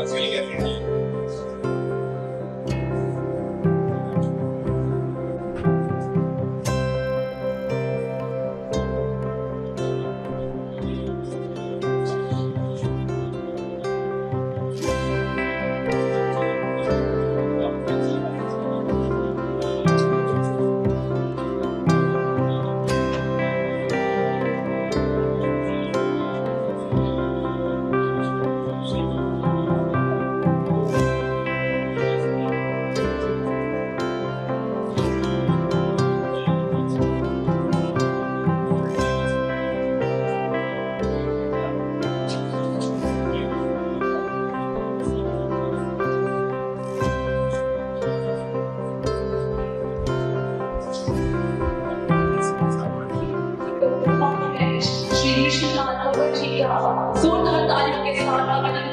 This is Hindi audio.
God's going to शानदार बच्ची का। जोरदार तालियों के साथ अभिनंदन